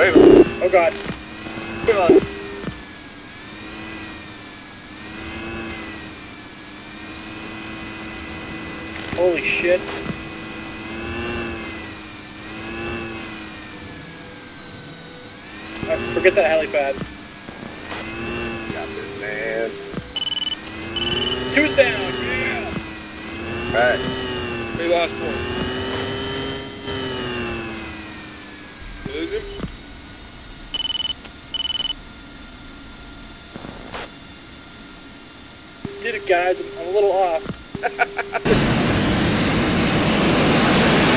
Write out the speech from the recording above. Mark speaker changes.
Speaker 1: Wait.
Speaker 2: Oh god. Come on. Holy shit. Uh, forget that helipad.
Speaker 1: Got this, man.
Speaker 2: Two's down, yeah!
Speaker 1: Alright.
Speaker 3: Hey, last one. Lose him?
Speaker 2: Did it guys, I'm a little off.